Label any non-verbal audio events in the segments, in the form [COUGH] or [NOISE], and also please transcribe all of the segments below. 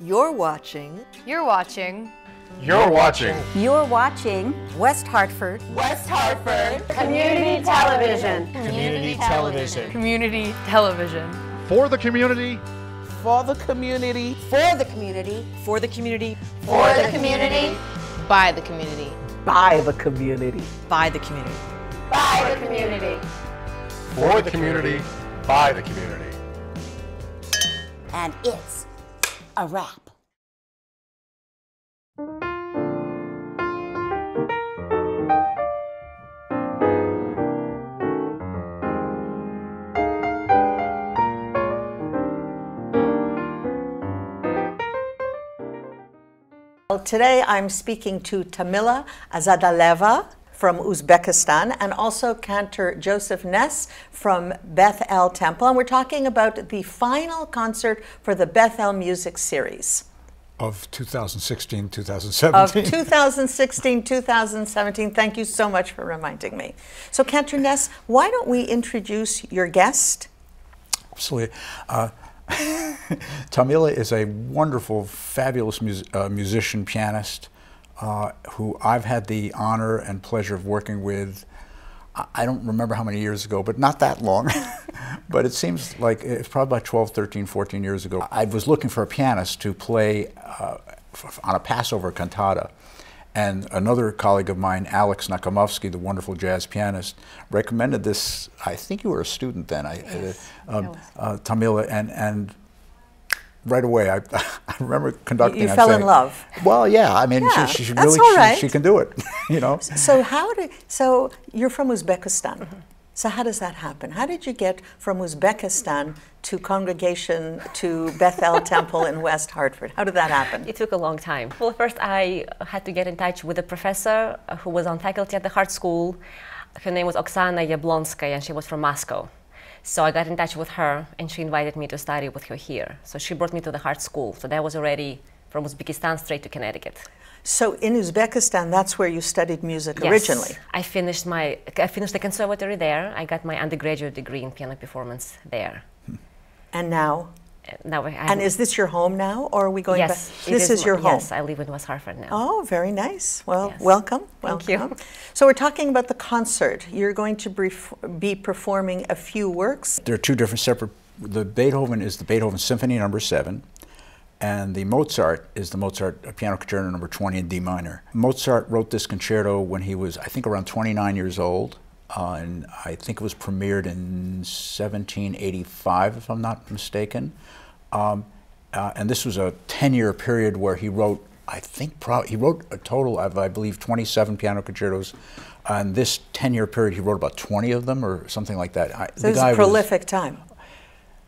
You're watching You're watching You're watching You're watching West Hartford West Hartford Community Television. Community Television. Community Television. For the community, for the community, for the community, for the community, For the community. By the community. by the community. by the community. By the community. for the community, by the community. And it's a wrap. Well, today I'm speaking to Tamila Azadaliyeva from Uzbekistan and also Cantor Joseph Ness from Beth El Temple. And we're talking about the final concert for the Beth El Music Series of 2016, 2017. of 2017. 2016 2017. Thank you so much for reminding me. So, Cantor Ness, why don't we introduce your guest? Absolutely. Uh, [LAUGHS] Tamila is a wonderful, fabulous mus- uh, musician, pianist, uh, who I've had the honor and pleasure of working with. I- I don't remember how many years ago, but not that long. [LAUGHS] but it seems like it's probably about 12, 13, 14 years ago. I was looking for a pianist to play uh, on a Passover cantata. And another colleague of mine, Alex Nakamovsky, the wonderful jazz pianist, recommended this. I think you were a student then, I, uh, um, uh, Tamila, and, and right away I, [LAUGHS] I remember conducting. you and fell in love. Well, yeah. I mean, Yeah, she, she that's really all she- she, can do it. [LAUGHS] You know. So how did so you're from Uzbekistan? So how does that happen? How did you get from Uzbekistan to congregation to Beth El Temple in West Hartford? How did that happen? It took a long time. Well, first I had to get in touch with a professor uh, who was on faculty at the Hart School. Her name was Oksana Yablonskaya, and she was from Moscow. So I got in touch with her, and she invited me to study with her here. So she brought me to the Hart School. So that was already from Uzbekistan straight to Connecticut. So in Uzbekistan, that's where you studied music Yes. originally. I finished my I finished the conservatory there. I got my undergraduate degree in piano performance there. Hmm. And now, Now I and is this your home now, or are we going yes, back? it This is, my- your home. Yes, I live in West Hartford now. Oh, very nice. Well, Yes. welcome. Thank you. welcome. So we're talking about the concert. You're going to be- be performing a few works. There are two different separate. The Beethoven is the Beethoven Symphony Number Seven, and the Mozart is the Mozart Piano Concerto Number Twenty in D minor. Mozart wrote this concerto when he was, I think, around 29 years old, and I think it was premiered in 1785, if I'm not mistaken. Um, uh, and this was a 10-year period where he wrote, I think, he wrote a total of, I believe, 27 piano concertos. And this 10-year period, he wrote about 20 of them, or something like that. I, So it was a prolific time.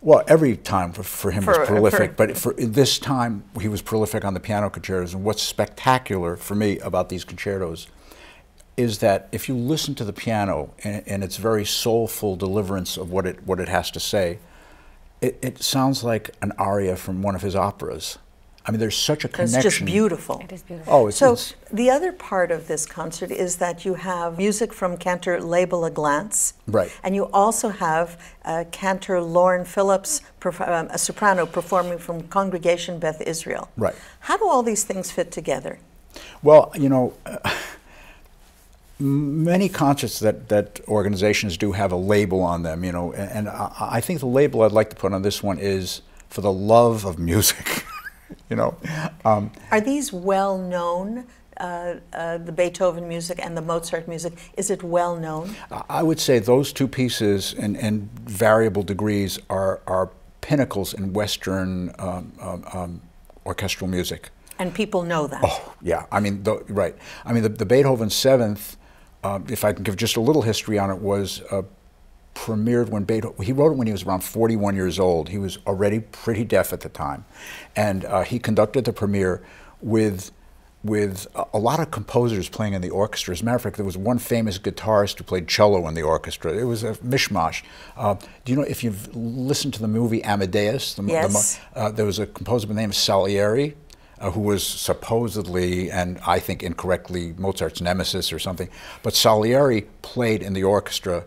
well, every time for, for him For- was prolific, for- but for this time he was prolific on the piano concertos. And what's spectacular for me about these concertos is that if you listen to the piano and, and its very soulful deliverance of what it what it has to say, it, it sounds like an aria from one of his operas. I mean, there's such a connection. It's just beautiful. It is beautiful. Oh, it's, So it's the other part of this concert is that you have music from Cantor Labela Glantz. Right. And you also have uh, Cantor Lauren Phillips, um, a soprano, performing from Congregation Beth Israel. Right. How do all these things fit together? Well, you know, uh, [LAUGHS] m- many concerts that, that organizations do have a label on them, you know, and, and I, I think the label I'd like to put on this one is for the love of music, [LAUGHS] you know. Um, Are these well known? Uh, uh, the Beethoven music and the Mozart music, is it well known? I would say those two pieces, in, in variable degrees, are, are pinnacles in Western um, um, um, orchestral music. And people know that. Oh, yeah. I mean, the, right. I mean, the, the Beethoven Seventh, uh, if I can give just a little history on it, was uh, premiered when Beethoven. He wrote it when he was around 41 years old. He was already pretty deaf at the time, and uh, he conducted the premiere with. With a, lot of composers playing in the orchestra. As a matter of fact, there was one famous guitarist who played cello in the orchestra. It was a mishmash. Uh, do you know if you've listened to the movie Amadeus? The, mo- the Yes. uh, there was a composer by the name of Salieri, uh, who was supposedly, and I think incorrectly, Mozart's nemesis or something. But Salieri played in the orchestra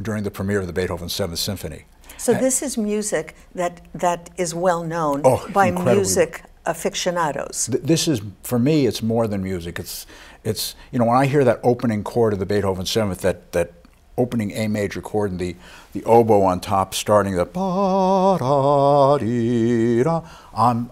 during the premiere of the Beethoven Seventh Symphony. So this is music that that is well known Oh, by music aficionados. Th- This is for me. It's more than music. It's it's you know when I hear that opening chord of the Beethoven Seventh, that that opening A major chord and the the oboe on top, starting the ba da dee da. I'm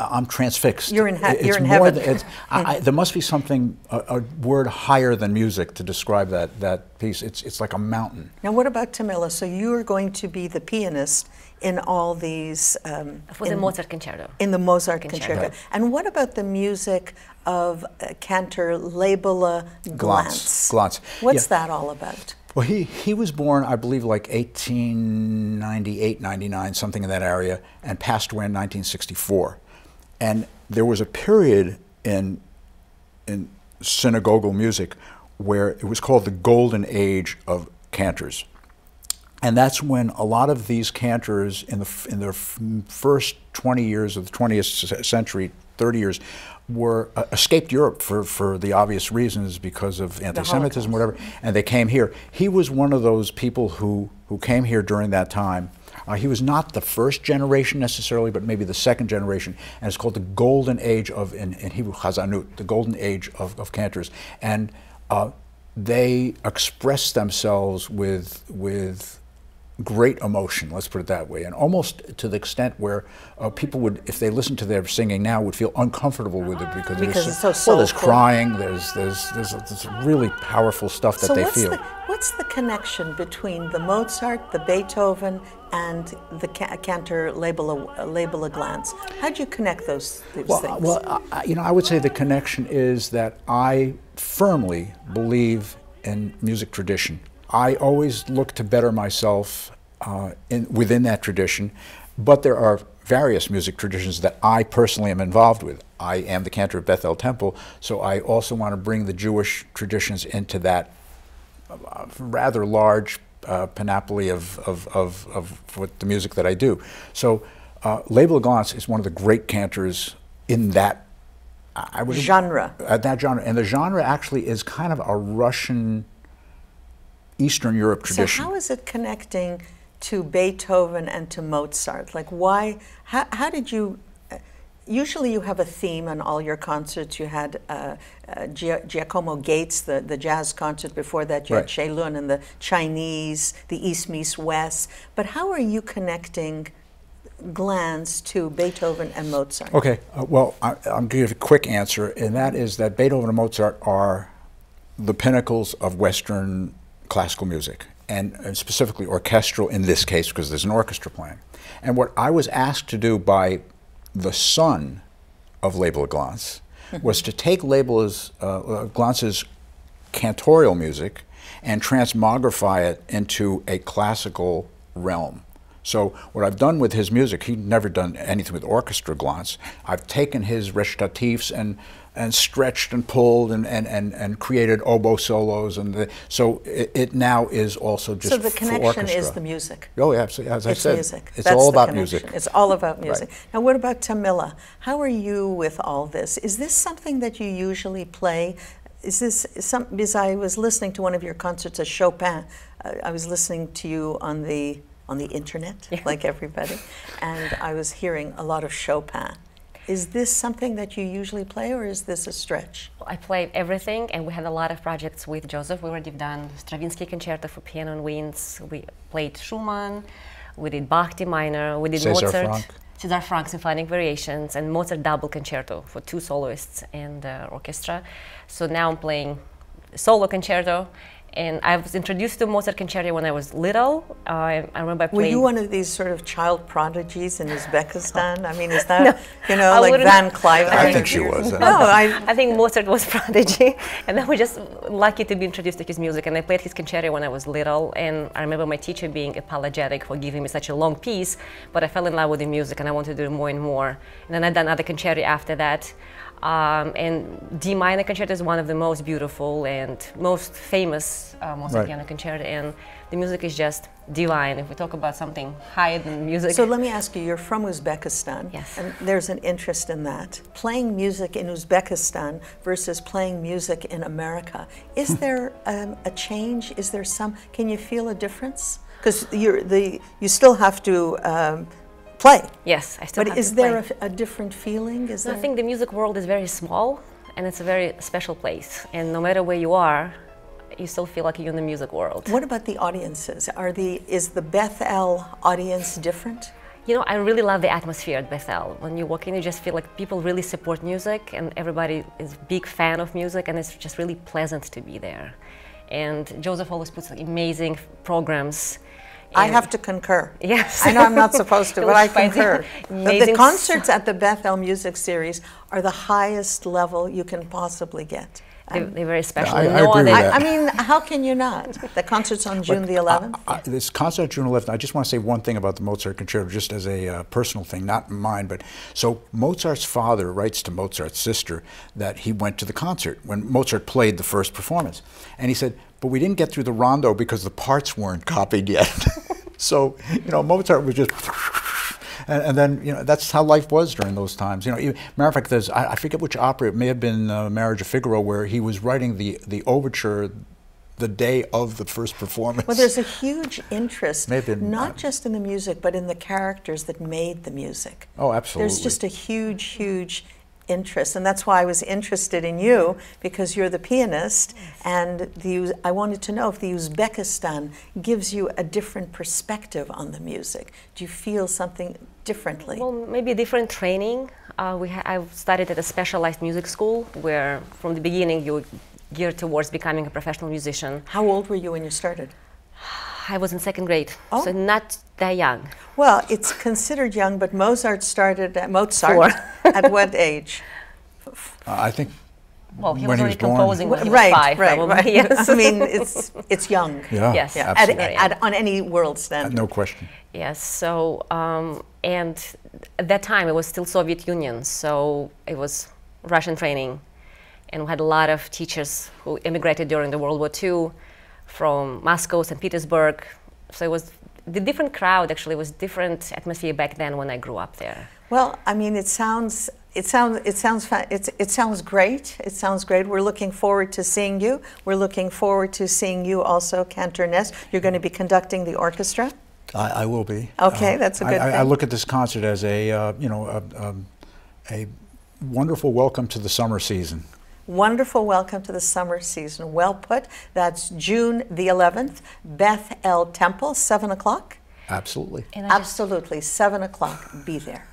I'm transfixed. You're in he- It's you're in more heaven. than- it's- [LAUGHS] I, I, there must be something a, a word higher than music to describe that that piece. It's it's like a mountain. Now, what about Tamila? So you are going to be the pianist in all these um, For the Mozart concerto. in the Mozart Concerto. concerto. And what about the music of uh, Cantor Labela Glantz? Glantz. What's Yeah. that all about? Well, he, he was born, I believe, like 1898, 99, something in that area, and passed away in 1964. And there was a period in, in synagogal music where it was called the golden age of cantors. And that's when a lot of these cantors in the in their first 20 years of the 20th century, 30 years, were uh, escaped Europe for, for the obvious reasons because of anti-Semitism, whatever, and they came here. He was one of those people who who came here during that time. Uh, he was not the first generation necessarily, but maybe the second generation, and it's called the Golden Age of in, in Hebrew Chazanut, the Golden Age of, of cantors, and uh, they express themselves with with great emotion, let's put it that way, and almost to the extent where uh, people would, if they listened to their singing now, would feel uncomfortable with it because, Because there's, it's so well, there's crying, there's there's there's, there's really powerful stuff that so they what's feel. the what's the connection between the Mozart, the Beethoven, and the ca- Cantor Labela, uh, Labela Glantz? How do you connect those, those Well, uh, things? well, I- I- you know, I would say the connection is that I firmly believe in music tradition. I always look to better myself uh, in, within that tradition, but there are various music traditions that I personally am involved with. I am the cantor of Beth El Temple, so I also want to bring the Jewish traditions into that uh, rather large uh, panoply of, of, of, of what the music that I do. So, uh, Label Glantz is one of the great cantors in that I would Genre. uh, that genre, and the genre actually is kind of a Russian, Eastern Europe tradition. So how is it connecting to Beethoven and to Mozart? Like why, how, how did you, uh, usually you have a theme on all your concerts. You had uh, uh, Gia- Giacomo Gates, the, the jazz concert before that. You Right. had Shea Lun and the Chinese, the East meets West. But how are you connecting Glantz to Beethoven and Mozart? Okay, uh, well, I, I'm going to give a quick answer, and that is that Beethoven and Mozart are the pinnacles of Western classical music, and, and specifically orchestral in this case, because there's an orchestra playing. And what I was asked to do by the son of Label Glantz was to take Label's, uh, uh, Glantz's cantorial music and transmogrify it into a classical realm. So what I've done with his music, he'd never done anything with orchestra glance. I've taken his recitatifs and and stretched and pulled and, and, and, and created oboe solos and the, so it, it now is also just so the connection is the music. Oh, yeah, absolutely. As I it's said, music. it's That's all about connection. music. It's all about Right. music. Now, what about Tamila? How are you with all this? Is this something that you usually play? Is this some? Because I was listening to one of your concerts at Chopin. Uh, I was listening to you on the on the internet, like everybody, and I was hearing a lot of Chopin. Is this something that you usually play, or is this a stretch? I played everything, and we had a lot of projects with Joseph. We already done Stravinsky concerto for piano and winds. We played Schumann. We did Bach D minor. We did César Mozart. Franck. César Franck symphonic variations and Mozart double concerto for two soloists and uh, orchestra. So now I'm playing solo concerto. And I was introduced to Mozart concerto when I was little. Uh, I, I remember I Were you one of these sort of child prodigies in Uzbekistan? I mean, is that you know I like Van Cliburn? I think she was. No, I I think Mozart was [LAUGHS] prodigy, and I was just lucky to be introduced to his music. And I played his concerto when I was little, and I remember my teacher being apologetic for giving me such a long piece. But I fell in love with the music, and I wanted to do more and more. And then I done other concerti after that. Um, and D minor concerto is one of the most beautiful and most famous uh, Mozart Right. piano concerto, and the music is just divine. If we talk about something higher than music, So let me ask you, you're from Uzbekistan. Yes. And there's an interest in that. Playing music in Uzbekistan versus playing music in America. Is there um, a change? Is there some, can you feel a difference? Because you're the you still have to um, play. Yes, I still But is there a, a different feeling? Is So I think the music world is very small and it's a very special place. And no matter where you are, you still feel like you're in the music world. What about the audiences? Are the is the Beth El audience different? You know, I really love the atmosphere at Beth El. When you walk in, you just feel like people really support music and everybody is a big fan of music and it's just really pleasant to be there. And Joseph always puts amazing programs. I have to concur. Yes. I know I'm not supposed to, [LAUGHS] but I concur. The- The, concerts at the Beth El Music Series are the highest level you can possibly get. They, they're very special. I- I no agree with that. I, I mean, how can you not? The concert's on June the 11th. I, I- this concert June 11th, I just want to say one thing about the Mozart concerto, just as a uh, personal thing, not mine, but so Mozart's father writes to Mozart's sister that he went to the concert when Mozart played the first performance. And he said, but we didn't get through the rondo because the parts weren't copied yet. [LAUGHS] so, you know, Mozart was just. And, and then, you know, that's how life was during those times. You know, even, matter of fact, there's, I, I forget which opera, it may have been uh, Marriage of Figaro, where he was writing the, the overture the day of the first performance. Well, there's a huge interest, been, not uh, just in the music, but in the characters that made the music. Oh, absolutely. There's just a huge, huge interest, and that's why I was interested in you because you're the pianist, and the I wanted to know if the Uzbekistan gives you a different perspective on the music. Do you feel something differently? Well, maybe different training. Uh, we ha- I studied at a specialized music school where, from the beginning, you geared towards becoming a professional musician. How old were you when you started? I was in second grade, Oh. so not that young. Well, it's considered young, but Mozart started at Mozart [LAUGHS] at what age? Uh, I think Well, he when was he was already born. composing when he was right, five, right, probably. right. [LAUGHS] Yes. I mean, it's it's young. Yeah, Yes. Yeah, at, absolutely. at, on any world standard. no question. Yes. So, um, and at that time it was still Soviet Union, so it was Russian training, and we had a lot of teachers who immigrated during the World War II from Moscow, St. Petersburg. So it was the different crowd. Actually, it was different atmosphere back then when I grew up there. Well, I mean, it sounds it sounds it sounds fa- it's, it sounds great. It sounds great. We're looking forward to seeing you. We're looking forward to seeing you also, Cantor Ness. You're going to be conducting the orchestra. I, I will be. Uh, Okay, that's a good I, I, I look at this concert as a uh, you know a, um, a wonderful welcome to the summer season. Wonderful welcome to the summer season. Well put. That's June the 11th, Beth El Temple, seven o'clock. Absolutely. And I just Absolutely, seven o'clock. Be there.